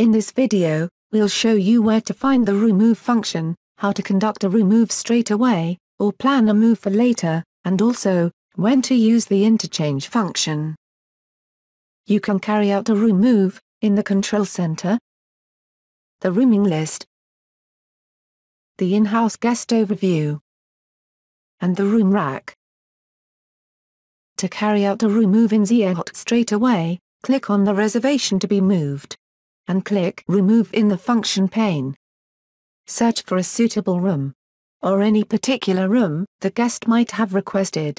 In this video, we'll show you where to find the room move function, how to conduct a room move straight away, or plan a move for later, and also, when to use the interchange function. You can carry out a room move, in the control center, the rooming list, the in-house guest overview, and the room rack. To carry out a room move in SIHOT straight away, click on the reservation to be moved. And click Room Move in the function pane. Search for a suitable room. Or any particular room the guest might have requested.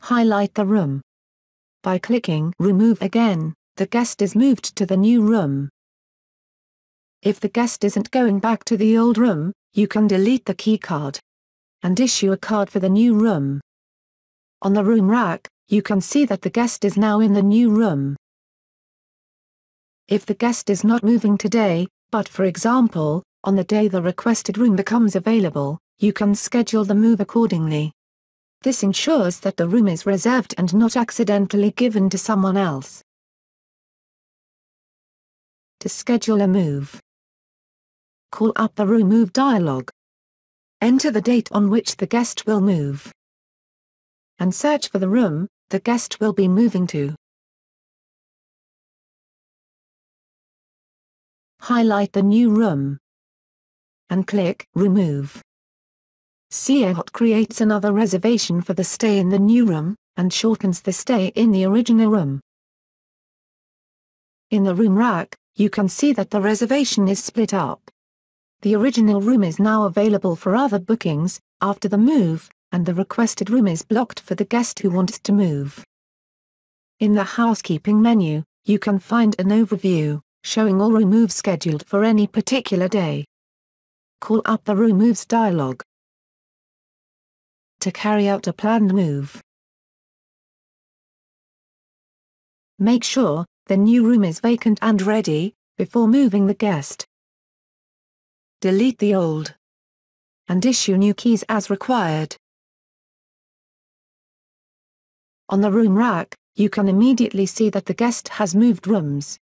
Highlight the room. By clicking Room Move again, the guest is moved to the new room. If the guest isn't going back to the old room, you can delete the keycard and issue a card for the new room. On the room rack, you can see that the guest is now in the new room. If the guest is not moving today, but for example, on the day the requested room becomes available, you can schedule the move accordingly. This ensures that the room is reserved and not accidentally given to someone else. To schedule a move, call up the Room Move dialog. Enter the date on which the guest will move. And search for the room the guest will be moving to. Highlight the new room. And click Remove. SIHOT creates another reservation for the stay in the new room, and shortens the stay in the original room. In the room rack, you can see that the reservation is split up. The original room is now available for other bookings, after the move, and the requested room is blocked for the guest who wants to move. In the housekeeping menu, you can find an overview, showing all room moves scheduled for any particular day. Call up the Room Moves dialog to carry out a planned move. Make sure, the new room is vacant and ready, before moving the guest delete the old, and issue new keys as required. On the room rack, you can immediately see that the guest has moved rooms.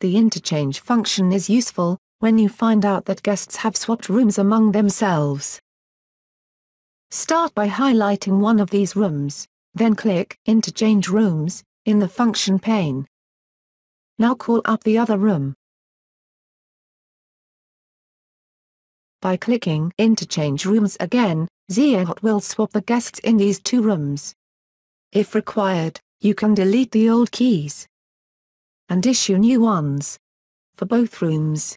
The interchange function is useful, when you find out that guests have swapped rooms among themselves. Start by highlighting one of these rooms, then click Interchange Rooms, in the function pane. Now call up the other room. By clicking Interchange Rooms again, SIHOT will swap the guests in these two rooms. If required, you can delete the old keys and issue new ones for both rooms.